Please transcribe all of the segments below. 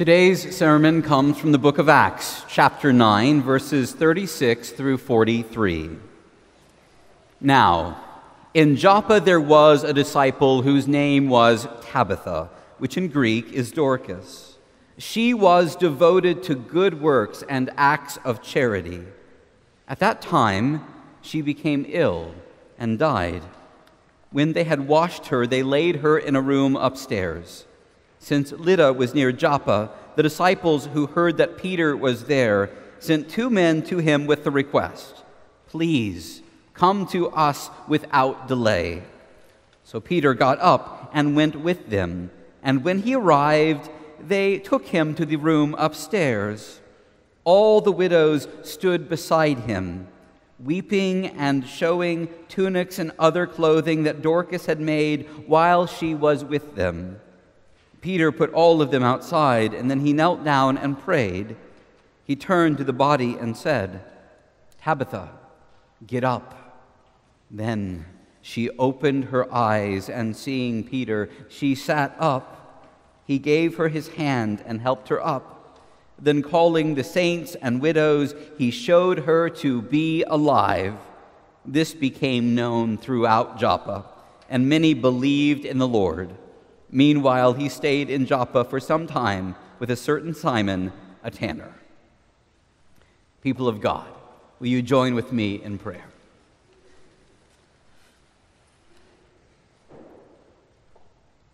Today's sermon comes from the book of Acts, chapter 9, verses 36 through 43. Now, in Joppa there was a disciple whose name was Tabitha, which in Greek is Dorcas. She was devoted to good works and acts of charity. At that time, she became ill and died. When they had washed her, they laid her in a room upstairs. Since Lydda was near Joppa, the disciples who heard that Peter was there sent two men to him with the request Please come to us without delay. So Peter got up and went with them, and when he arrived, they took him to the room upstairs. All the widows stood beside him, weeping and showing tunics and other clothing that Dorcas had made while she was with them. Peter put all of them outside, and then he knelt down and prayed. He turned to the body and said, Tabitha, get up. Then she opened her eyes, and seeing Peter, she sat up. He gave her his hand and helped her up. Then, calling the saints and widows, he showed her to be alive. This became known throughout Joppa, and many believed in the Lord. Meanwhile, he stayed in Joppa for some time with a certain Simon, a tanner. People of God, will you join with me in prayer?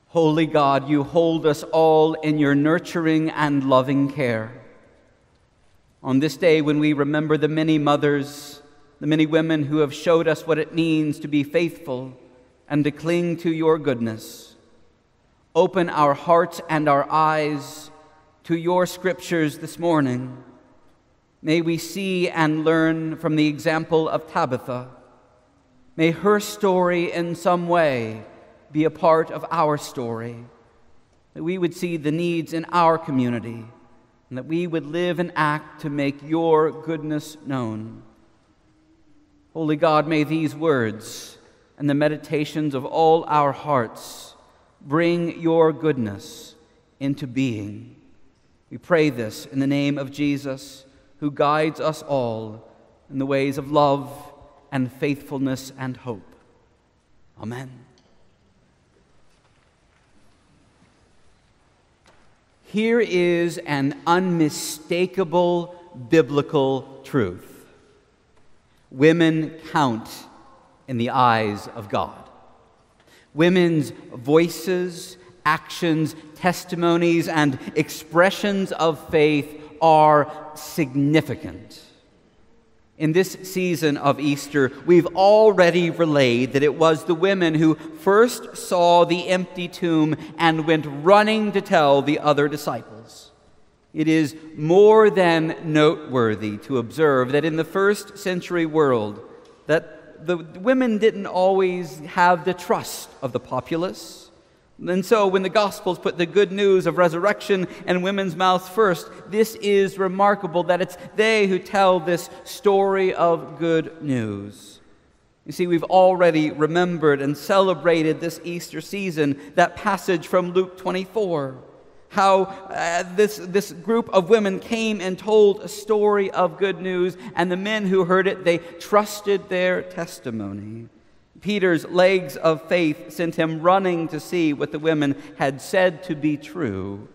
Holy God, you hold us all in your nurturing and loving care. On this day, when we remember the many mothers, the many women who have showed us what it means to be faithful and to cling to your goodness, open our hearts and our eyes to your scriptures this morning. May we see and learn from the example of Tabitha. May her story in some way be a part of our story. That we would see the needs in our community and that we would live and act to make your goodness known. Holy God, may these words and the meditations of all our hearts bring your goodness into being. We pray this in the name of Jesus, who guides us all in the ways of love and faithfulness and hope. Amen. Here is an unmistakable biblical truth women count in the eyes of God. Women's voices, actions, testimonies, and expressions of faith are significant. In this season of Easter, we've already relayed that it was the women who first saw the empty tomb and went running to tell the other disciples. It is more than noteworthy to observe that in the first century world, that the women didn't always have the trust of the populace. And so, when the Gospels put the good news of resurrection in women's mouths first, this is remarkable that it's they who tell this story of good news. You see, we've already remembered and celebrated this Easter season that passage from Luke 24 how uh, this, this group of women came and told a story of good news, and the men who heard it, they trusted their testimony. Peter's legs of faith sent him running to see what the women had said to be true.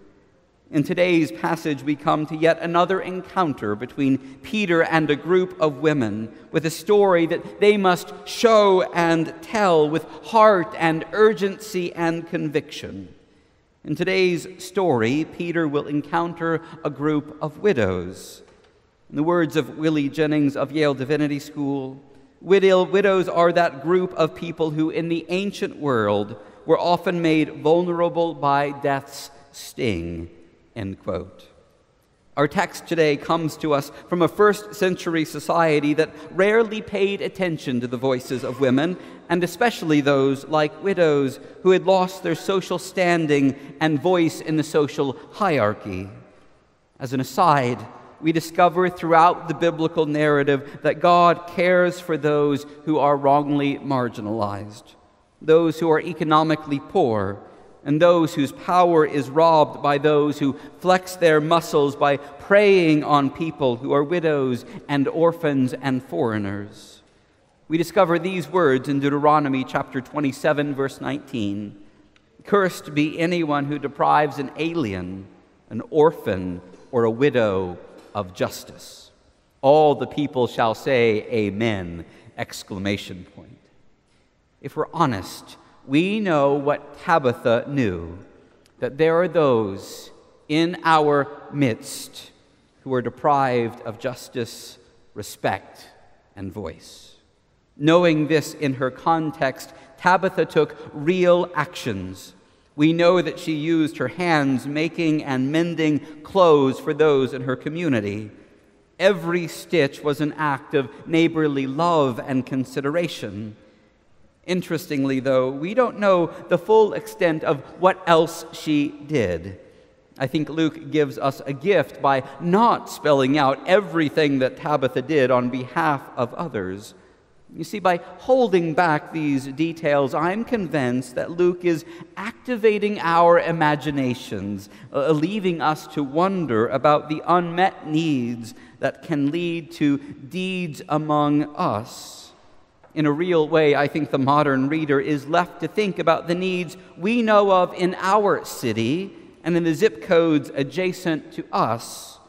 In today's passage, we come to yet another encounter between Peter and a group of women with a story that they must show and tell with heart and urgency and conviction. In today's story, Peter will encounter a group of widows. In the words of Willie Jennings of Yale Divinity School, widows are that group of people who, in the ancient world, were often made vulnerable by death's sting. End quote. Our text today comes to us from a first century society that rarely paid attention to the voices of women, and especially those like widows who had lost their social standing and voice in the social hierarchy. As an aside, we discover throughout the biblical narrative that God cares for those who are wrongly marginalized, those who are economically poor, and those whose power is robbed by those who flex their muscles by preying on people who are widows and orphans and foreigners. We discover these words in Deuteronomy chapter 27, verse 19 Cursed be anyone who deprives an alien, an orphan, or a widow of justice. All the people shall say, Amen! Exclamation point. If we're honest, we know what Tabitha knew that there are those in our midst who are deprived of justice, respect, and voice. Knowing this in her context, Tabitha took real actions. We know that she used her hands making and mending clothes for those in her community. Every stitch was an act of neighborly love and consideration. Interestingly, though, we don't know the full extent of what else she did. I think Luke gives us a gift by not spelling out everything that Tabitha did on behalf of others. You see, by holding back these details, I'm convinced that Luke is activating our imaginations, uh, leaving us to wonder about the unmet needs that can lead to deeds among us in a real way, I think the modern reader is left to think about the needs we know of in our city and in the zip codes adjacent to us.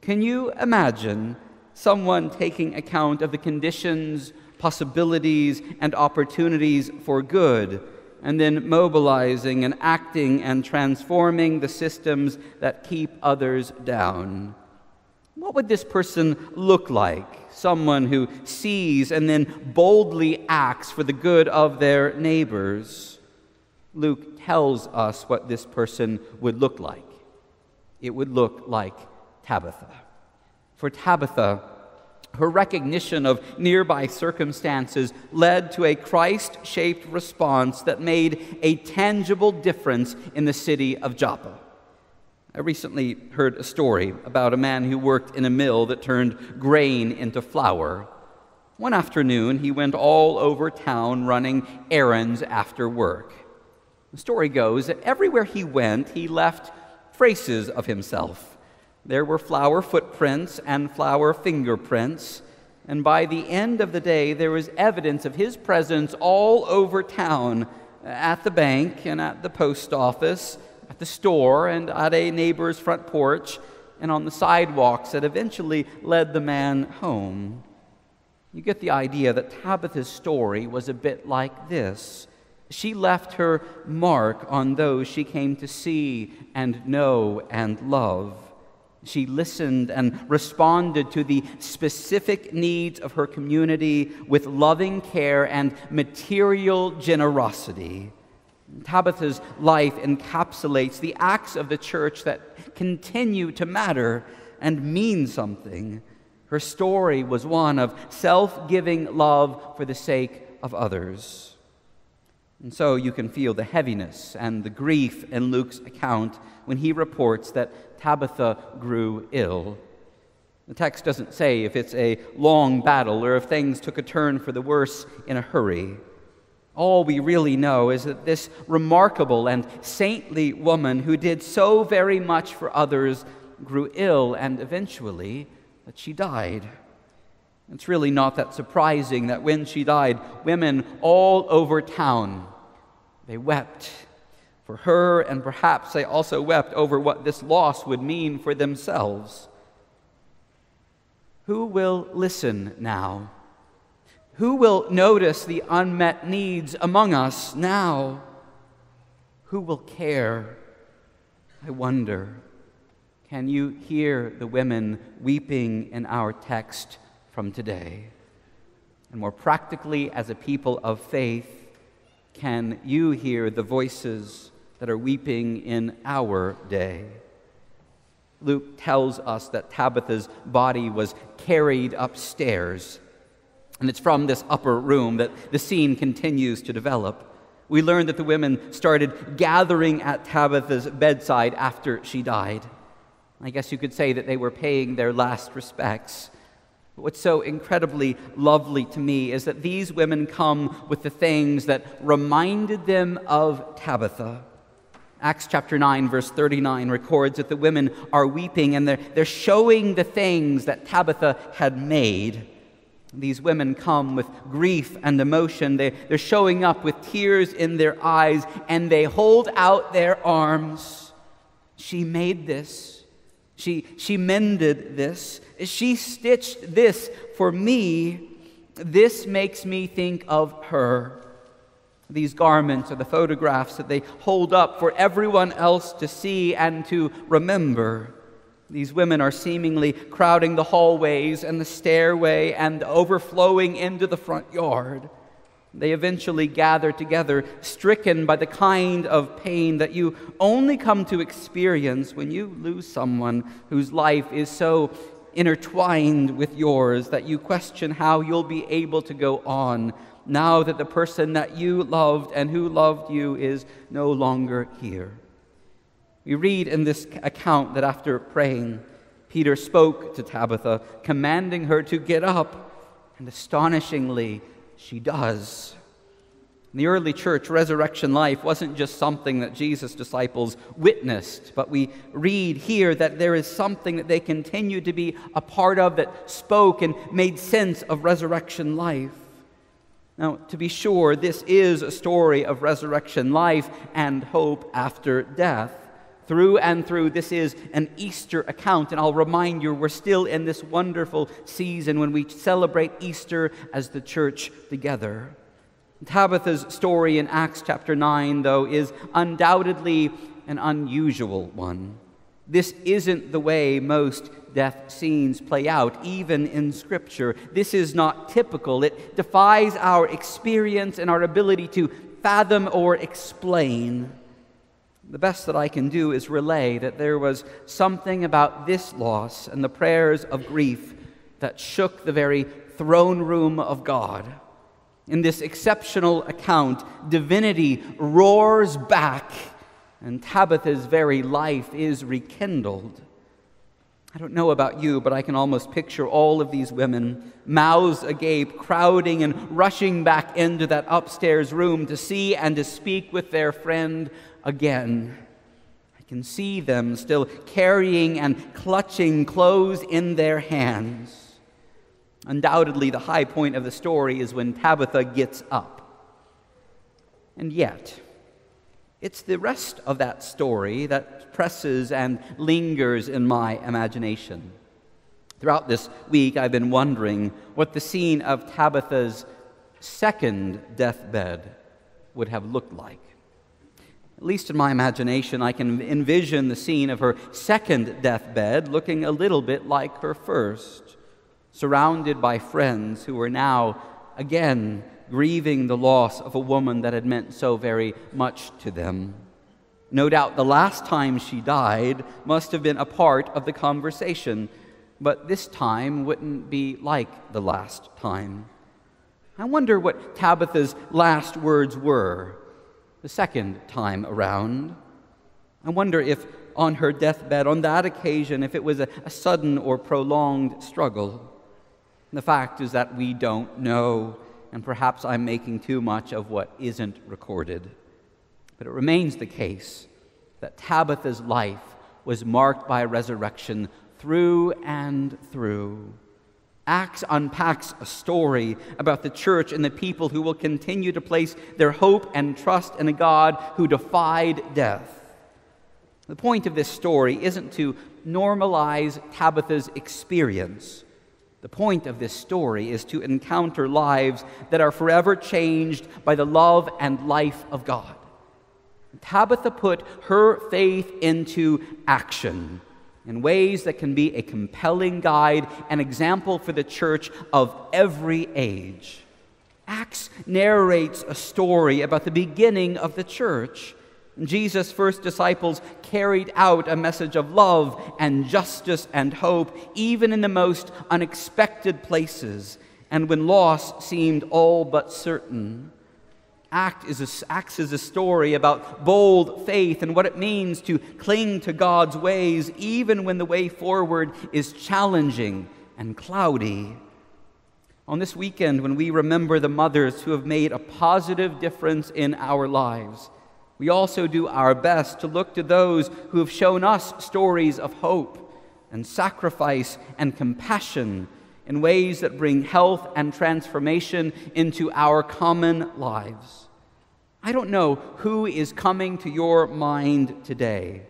Can you imagine someone taking account of the conditions, possibilities, and opportunities for good, and then mobilizing and acting and transforming the systems that keep others down? What would this person look like? Someone who sees and then boldly acts for the good of their neighbors. Luke tells us what this person would look like. It would look like Tabitha. For Tabitha, her recognition of nearby circumstances led to a Christ shaped response that made a tangible difference in the city of Joppa. I recently heard a story about a man who worked in a mill that turned grain into flour. One afternoon, he went all over town running errands after work. The story goes that everywhere he went, he left traces of himself. There were flour footprints and flour fingerprints, and by the end of the day, there was evidence of his presence all over town at the bank and at the post office at the store and at a neighbor's front porch and on the sidewalks that eventually led the man home. You get the idea that Tabitha's story was a bit like this. She left her mark on those she came to see and know and love. She listened and responded to the specific needs of her community with loving care and material generosity. Tabitha's life encapsulates the acts of the church that continue to matter and mean something. Her story was one of self giving love for the sake of others. And so you can feel the heaviness and the grief in Luke's account when he reports that Tabitha grew ill. The text doesn't say if it's a long battle or if things took a turn for the worse in a hurry. All we really know is that this remarkable and saintly woman who did so very much for others grew ill and eventually that she died. It's really not that surprising that when she died, women all over town they wept for her and perhaps they also wept over what this loss would mean for themselves. Who will listen now? Who will notice the unmet needs among us now? Who will care? I wonder. Can you hear the women weeping in our text from today? And more practically, as a people of faith, can you hear the voices that are weeping in our day? Luke tells us that Tabitha's body was carried upstairs and it's from this upper room that the scene continues to develop. We learn that the women started gathering at Tabitha's bedside after she died. I guess you could say that they were paying their last respects. But what's so incredibly lovely to me is that these women come with the things that reminded them of Tabitha. Acts chapter 9, verse 39 records that the women are weeping and they're, they're showing the things that Tabitha had made. These women come with grief and emotion. They, they're showing up with tears in their eyes and they hold out their arms. She made this. She, she mended this. She stitched this for me. This makes me think of her. These garments are the photographs that they hold up for everyone else to see and to remember. These women are seemingly crowding the hallways and the stairway and overflowing into the front yard. They eventually gather together, stricken by the kind of pain that you only come to experience when you lose someone whose life is so intertwined with yours that you question how you'll be able to go on now that the person that you loved and who loved you is no longer here. We read in this account that after praying, Peter spoke to Tabitha, commanding her to get up, and astonishingly, she does. In the early church, resurrection life wasn't just something that Jesus' disciples witnessed, but we read here that there is something that they continued to be a part of that spoke and made sense of resurrection life. Now, to be sure, this is a story of resurrection life and hope after death. Through and through, this is an Easter account, and I'll remind you, we're still in this wonderful season when we celebrate Easter as the church together. Tabitha's story in Acts chapter 9, though, is undoubtedly an unusual one. This isn't the way most death scenes play out, even in Scripture. This is not typical. It defies our experience and our ability to fathom or explain. The best that I can do is relay that there was something about this loss and the prayers of grief that shook the very throne room of God. In this exceptional account, divinity roars back, and Tabitha's very life is rekindled. I don't know about you, but I can almost picture all of these women, mouths agape, crowding and rushing back into that upstairs room to see and to speak with their friend again. I can see them still carrying and clutching clothes in their hands. Undoubtedly, the high point of the story is when Tabitha gets up. And yet, it's the rest of that story that presses and lingers in my imagination. Throughout this week, I've been wondering what the scene of Tabitha's second deathbed would have looked like. At least in my imagination, I can envision the scene of her second deathbed looking a little bit like her first, surrounded by friends who were now again grieving the loss of a woman that had meant so very much to them. No doubt the last time she died must have been a part of the conversation, but this time wouldn't be like the last time. I wonder what Tabitha's last words were the second time around. I wonder if on her deathbed, on that occasion, if it was a, a sudden or prolonged struggle. the fact is that we don't know and perhaps I'm making too much of what isn't recorded. But it remains the case that Tabitha's life was marked by resurrection through and through. Acts unpacks a story about the church and the people who will continue to place their hope and trust in a God who defied death. The point of this story isn't to normalize Tabitha's experience the point of this story is to encounter lives that are forever changed by the love and life of God. Tabitha put her faith into action in ways that can be a compelling guide and example for the church of every age. Acts narrates a story about the beginning of the church Jesus' first disciples carried out a message of love and justice and hope, even in the most unexpected places and when loss seemed all but certain. Act is a, Acts is a story about bold faith and what it means to cling to God's ways, even when the way forward is challenging and cloudy. On this weekend, when we remember the mothers who have made a positive difference in our lives, we also do our best to look to those who have shown us stories of hope and sacrifice and compassion in ways that bring health and transformation into our common lives. I don't know who is coming to your mind today,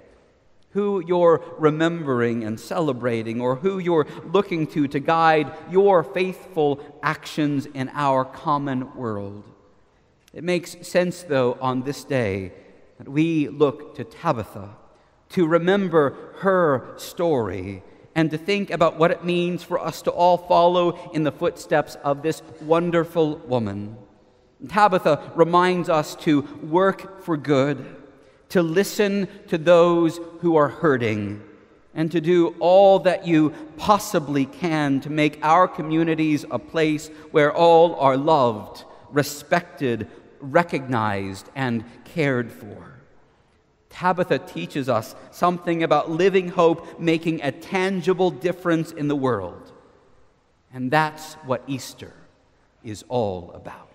who you're remembering and celebrating, or who you're looking to to guide your faithful actions in our common world. It makes sense, though, on this day that we look to Tabitha to remember her story and to think about what it means for us to all follow in the footsteps of this wonderful woman. Tabitha reminds us to work for good, to listen to those who are hurting, and to do all that you possibly can to make our communities a place where all are loved, respected, recognized, and cared for. Tabitha teaches us something about living hope making a tangible difference in the world. And that's what Easter is all about.